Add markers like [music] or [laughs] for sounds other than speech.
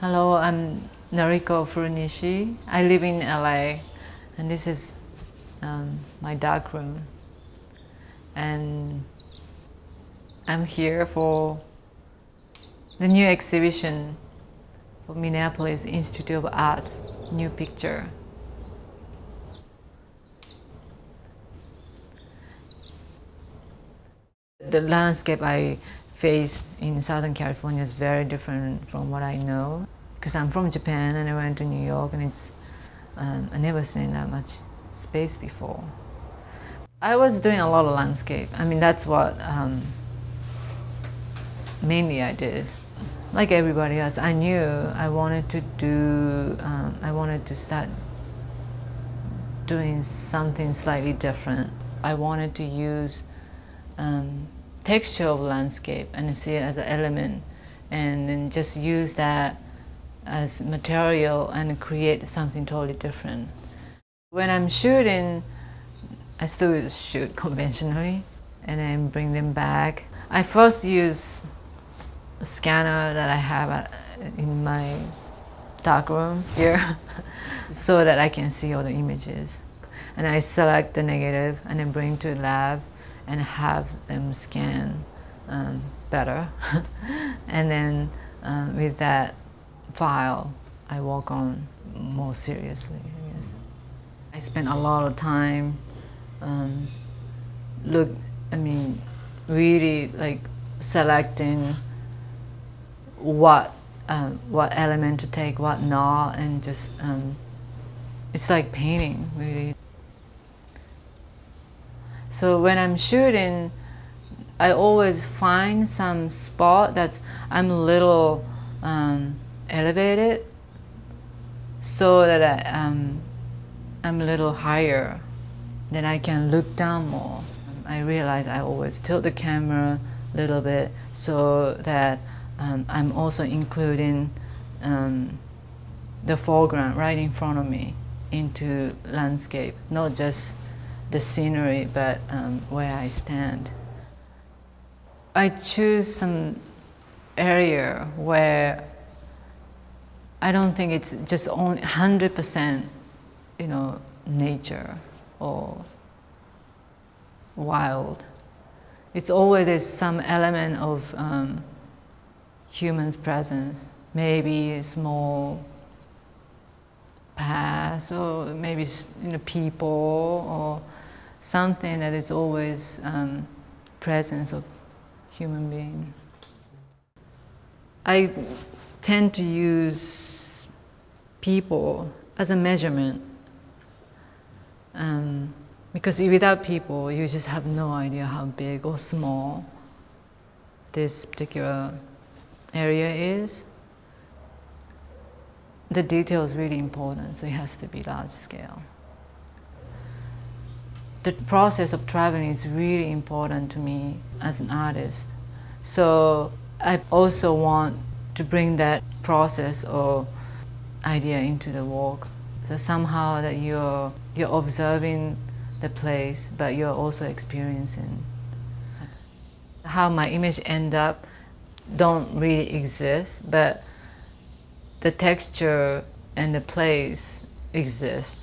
Hello, I'm Noriko Furunishi. I live in LA, and this is um, my dark room. And I'm here for the new exhibition for Minneapolis Institute of Arts, new picture. The landscape I face in Southern California is very different from what I know. Because I'm from Japan and I went to New York and it's, um, I never seen that much space before. I was doing a lot of landscape. I mean, that's what um, mainly I did. Like everybody else, I knew I wanted to do, um, I wanted to start doing something slightly different. I wanted to use um, texture of landscape and see it as an element and then just use that as material and create something totally different. When I'm shooting, I still shoot conventionally and then bring them back. I first use a scanner that I have in my darkroom here [laughs] so that I can see all the images. And I select the negative and then bring to the lab and have them scan um, better. [laughs] and then um, with that file, I work on more seriously. I, guess. I spent a lot of time um, look. I mean, really like selecting what um, what element to take, what not, and just um, it's like painting really. So when I'm shooting, I always find some spot that I'm a little um, elevated so that I, um, I'm a little higher. Then I can look down more. I realize I always tilt the camera a little bit so that um, I'm also including um, the foreground right in front of me into landscape, not just the scenery, but um, where I stand. I choose some area where I don't think it's just only 100%, you know, nature or wild. It's always some element of um, human's presence, maybe a small path or maybe you know, people or something that is always um, presence of human being. I tend to use people as a measurement um, because without people you just have no idea how big or small this particular area is. The detail is really important, so it has to be large scale the process of traveling is really important to me as an artist. So I also want to bring that process or idea into the work. So somehow that you're you're observing the place, but you're also experiencing how my image end up don't really exist, but the texture and the place exist.